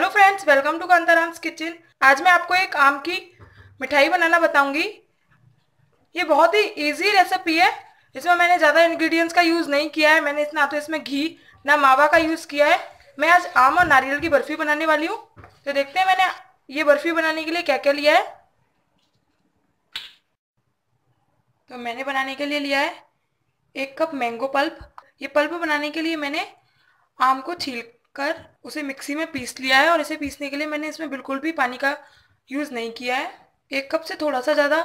Hello friends welcome to Kantaram's kitchen आज मैं आपको एक आम की मिठाई बनाना बताऊँगी। ये बहुत ही इजी रेसिपी है। इसमें मैंने ज़्यादा इंग्रेडिएंट्स का यूज़ नहीं किया है। मैंने ना तो इसमें घी, ना मावा का यूज़ किया है। मैं आज आम और नारियल की बर्फ़ी बनाने वाली हूँ। तो देखते हैं मैंने ये बर्फ़ी बनाने के लिए क्या क्या लिया है। तो मैंने बनाने के लिए लिया है एक कप मैंगो पल्प ये पल्प बनाने के लिए मैंने आम को छील कर, उसे मिक्सी में पीस लिया है और इसे पीसने के लिए मैंने इसमें बिल्कुल भी पानी का यूज़ नहीं किया है। एक कप से थोड़ा सा ज़्यादा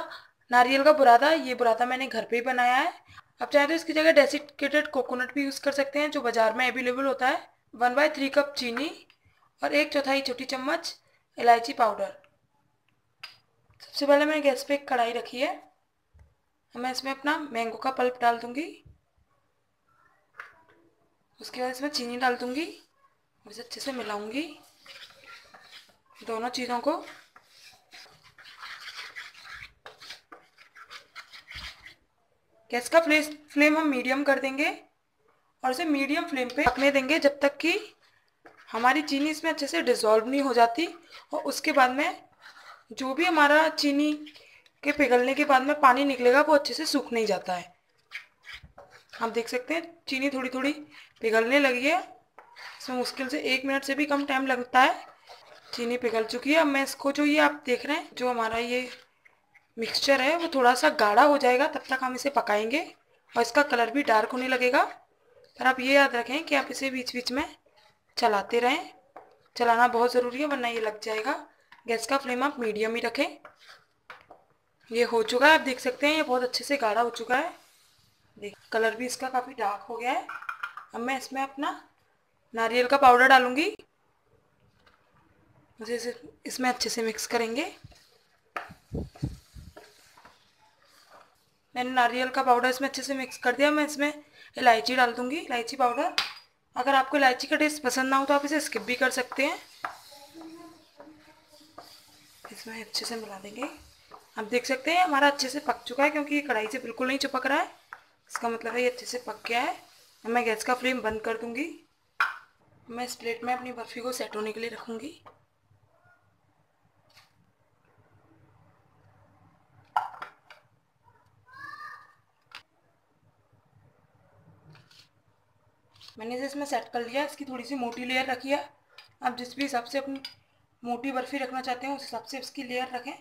नारियल का बुरादा, ये बुरादा मैंने घर पे ही बनाया है। आप चाहे तो इसकी जगह डेसिकेटेड कोकोनट भी यूज़ कर सकते हैं, जो बाज़ार में अवेलेबल होता है। वन बाय थ्री कप चीनी और एक चौथाई छोटी चम्मच इलायची पाउडर। सबसे पहले मैंने गैस पे एक कढ़ाई रखी है। मैं इसमें अपना मैंगो का पल्प डाल दूँगी। उसके बाद इसमें चीनी डाल दूँगी। और इसे अच्छे से मिलाऊँगी दोनों चीज़ों को। गैस का फ्लेम हम मीडियम कर देंगे और इसे मीडियम फ्लेम पे पकने देंगे जब तक कि हमारी चीनी इसमें अच्छे से डिज़ोल्व नहीं हो जाती और उसके बाद में जो भी हमारा चीनी के पिघलने के बाद में पानी निकलेगा वो अच्छे से सूख नहीं जाता है। आप देख सकते हैं, चीनी थोड़ी थोड़ी पिघलने लगी है। इसमें मुश्किल से एक मिनट से भी कम टाइम लगता है। चीनी पिघल चुकी है। अब मैं इसको जो ये आप देख रहे हैं, जो हमारा ये मिक्सचर है, वो थोड़ा सा गाढ़ा हो जाएगा, तब तक हम इसे पकाएँगे और इसका कलर भी डार्क होने लगेगा। पर आप ये याद रखें कि आप इसे बीच बीच में चलाते रहें। चलाना बहुत ज़रूरी है, वरना ये लग जाएगा। गैस का फ्लेम आप मीडियम ही रखें। ये हो चुका है। आप देख सकते हैं, ये बहुत अच्छे से गाढ़ा हो चुका है। देख कलर भी इसका काफ़ी डार्क हो गया है। अब मैं इसमें अपना नारियल का पाउडर डालूँगी। इसे इसमें अच्छे से मिक्स करेंगे। मैंने नारियल का पाउडर इसमें अच्छे से मिक्स कर दिया। मैं इसमें इलायची डाल दूँगी, इलायची पाउडर। अगर आपको इलायची का टेस्ट पसंद ना हो तो आप इसे स्किप भी कर सकते हैं। इसमें अच्छे से मिला देंगे। आप देख सकते हैं, हमारा अच्छे से पक चुका है क्योंकि ये कढ़ाई से बिल्कुल नहीं चिपक रहा है। इसका मतलब है ये अच्छे से पक गया है। मैं गैस का फ्लेम बंद कर दूँगी। मैं इस प्लेट में अपनी बर्फ़ी को सेट होने के लिए रखूँगी। मैंने इसे इसमें सेट कर लिया, इसकी थोड़ी सी मोटी लेयर रखी है। आप जिस भी हिसाब से अपनी मोटी बर्फ़ी रखना चाहते हैं, उस हिसाब से इसकी लेयर रखें।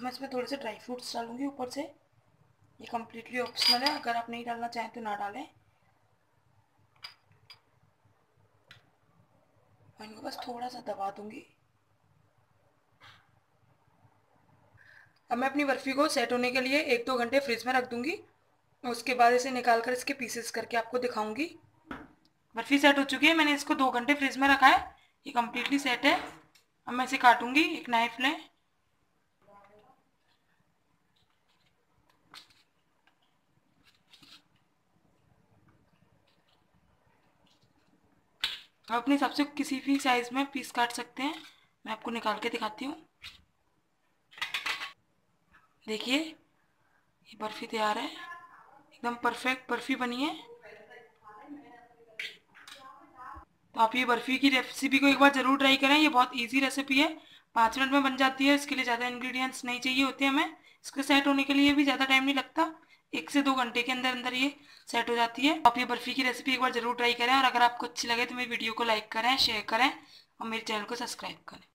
मैं इसमें थोड़े से ड्राई फ्रूट्स डालूँगी ऊपर से। ये कम्प्लीटली ऑप्शनल है, अगर आप नहीं डालना चाहें तो ना डालें। इनको बस थोड़ा सा दबा दूँगी। अब मैं अपनी बर्फ़ी को सेट होने के लिए एक दो घंटे फ्रिज में रख दूँगी। उसके बाद इसे निकाल कर इसके पीसेस करके आपको दिखाऊँगी। बर्फ़ी सेट हो चुकी है, मैंने इसको दो घंटे फ्रिज में रखा है। ये कम्प्लीटली सेट है। अब मैं इसे काटूँगी, एक नाइफ लें। आप अपने हिसाब से किसी भी साइज़ में पीस काट सकते हैं। मैं आपको निकाल के दिखाती हूँ। देखिए, ये बर्फ़ी तैयार है। एकदम परफेक्ट बर्फ़ी बनी है। तो आप ये बर्फ़ी की रेसिपी को एक बार ज़रूर ट्राई करें। ये बहुत इजी रेसिपी है। पाँच मिनट में बन जाती है। इसके लिए ज़्यादा इंग्रेडिएंट्स नहीं चाहिए होते हमें। इसके सेट होने के लिए भी ज़्यादा टाइम नहीं लगता। एक से दो घंटे के अंदर अंदर ये सेट हो जाती है। आप ये बर्फ़ी की रेसिपी एक बार ज़रूर ट्राई करें और अगर आपको अच्छी लगे तो मेरी वीडियो को लाइक करें शेयर करें और मेरे चैनल को सब्सक्राइब करें।